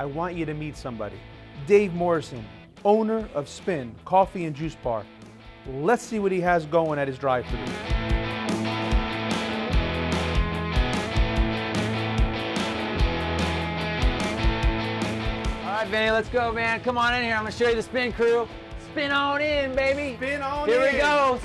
I want you to meet somebody. Dave Morrison, owner of Spin Coffee and Juice Bar. Let's see what he has going at his drive-thru. All right, Vinny, let's go, man. Come on in here. I'm gonna show you the spin crew. Spin on in, baby. Spin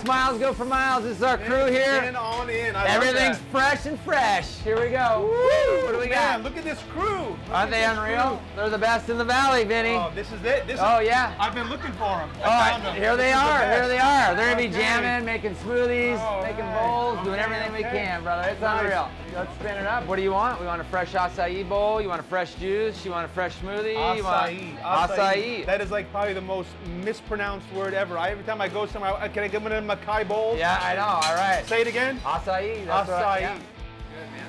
Smiles go for miles. This is our crew here. Spin on in. I Everything's fresh and fresh. Here we go. Woo! What do we Man, got? look at this crew. Look Aren't they unreal? crew. They're the best in the valley, Vinny. Oh, this is it. This Oh, is, yeah. I've been looking for them. All right, here they are. Here they are. They're gonna be jamming, making smoothies, All making bowls, doing Okay, everything we can, brother. It's Nice. unreal. Let's spin it up. What do you want? We want a fresh acai bowl. You want a fresh juice? You want a fresh smoothie? You want Acai. acai. That is like probably the most mispronounced word ever. I, every time I go somewhere, I- can I get one of them Mackay bowls? Yeah, I know. All right. Say it again. Acai. That's Acai. yeah.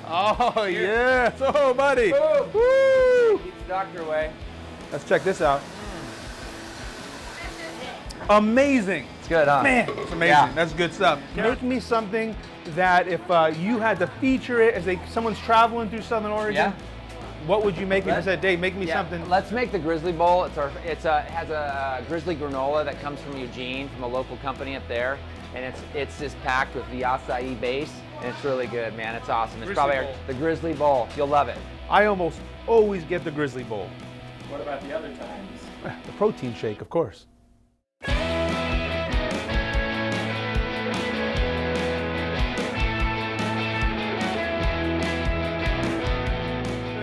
Oh, yeah. So, buddy. Boom. Woo. Keeps the doctor away. Let's check this out. Amazing. It's good, huh? Man, it's amazing. Yeah. That's good stuff. Make me something that if uh, you had to feature it as they, someone's traveling through Southern Oregon, Yeah. What would you make if you said, Dave, make me Yeah, something? Let's make the Grizzly Bowl. It's our, it's a, it has a uh, Grizzly granola that comes from Eugene, from a local company up there, and it's it's just packed with the acai base, and it's really good, man. It's awesome. It's Grizzly probably our, the Grizzly Bowl. You'll love it. I almost always get the Grizzly Bowl. What about the other times? The protein shake, of course.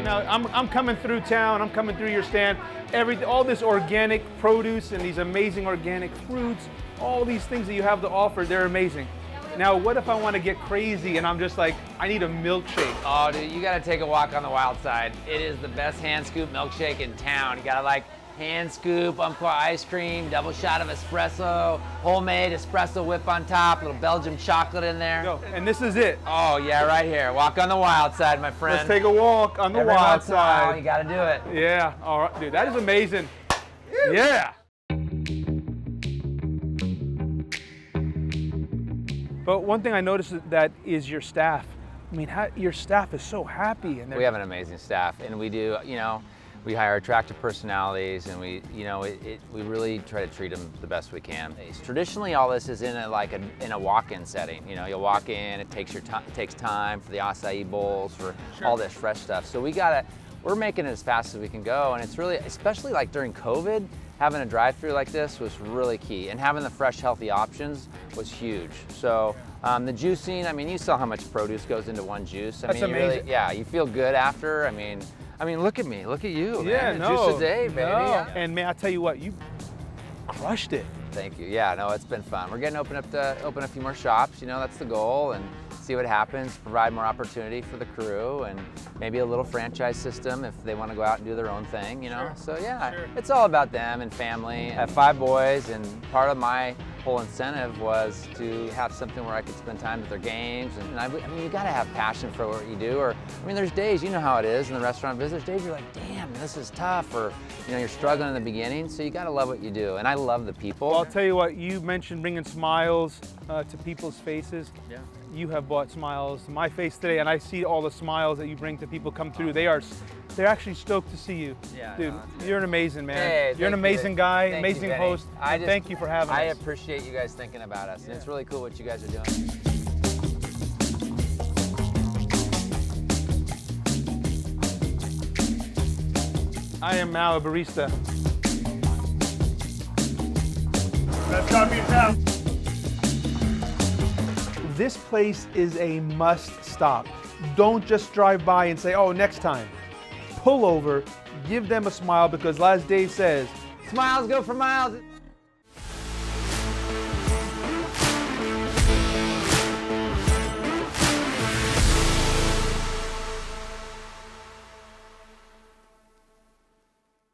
Now I'm, I'm coming through town. I'm coming through your stand. Every all this organic produce and these amazing organic fruits, all these things that you have to offer, they're amazing. Now, what if I want to get crazy and I'm just like, I need a milkshake? Oh, dude, you gotta take a walk on the wild side. It is the best hand scoop milkshake in town. You gotta like hand scoop, umpqua ice cream, double shot of espresso, homemade espresso whip on top, little Belgium chocolate in there. Go. And this is it. Oh yeah, right here. Walk on the wild side, my friend. Let's take a walk on the Every wild once in while, side. You gotta do it. Yeah, all right, dude, that is amazing. Yeah. But one thing I noticed that is your staff. I mean, how, your staff is so happy, and We have an amazing staff, and we do, you know, we hire attractive personalities, and we, you know, it, it, we really try to treat them the best we can. Traditionally, all this is in a like a, in a walk-in setting. You know, you'll walk in, it takes your time, takes time for the acai bowls, for all this fresh stuff. So we gotta, we're making it as fast as we can go, and it's really, especially like during COVID, having a drive-through like this was really key, and having the fresh, healthy options was huge. So. Um, the juicing, I mean, you saw how much produce goes into one juice. I That's mean, you really, amazing. yeah, you feel good after. I mean, I mean, look at me, look at you, yeah, man. no, Juice day, baby. no. Yeah. And man, I tell you what, you crushed it. Thank you. Yeah, no, it's been fun. We're getting open up to open a few more shops. You know, that's the goal, and see what happens. Provide more opportunity for the crew, and maybe a little franchise system if they want to go out and do their own thing. You know, so yeah, sure. it's all about them and family. I have five boys, and part of my whole incentive was to have something where I could spend time at their games. And I, I mean, you got to have passion for what you do. Or, I mean, there's days, you know how it is in the restaurant business. There's days you're like, damn, this is tough. Or, you know, you're struggling in the beginning. So you got to love what you do. And I love the people. Well, I'll tell you what, you mentioned bringing smiles uh, to people's faces. Yeah. You have brought smiles to my face today, and I see all the smiles that you bring to people come through. They are, they're actually stoked to see you. Yeah, Dude, no, you're an amazing man. Hey, you're an thank you. amazing guy, Thank amazing Vinny. host. I just- thank you for having I us. appreciate you guys thinking about us. And it's really cool what you guys are doing. I am now a barista. Best coffee in town. This place is a must stop. Don't just drive by and say, oh, next time. Pull over, give them a smile because, as Dave says, Smiles go for miles.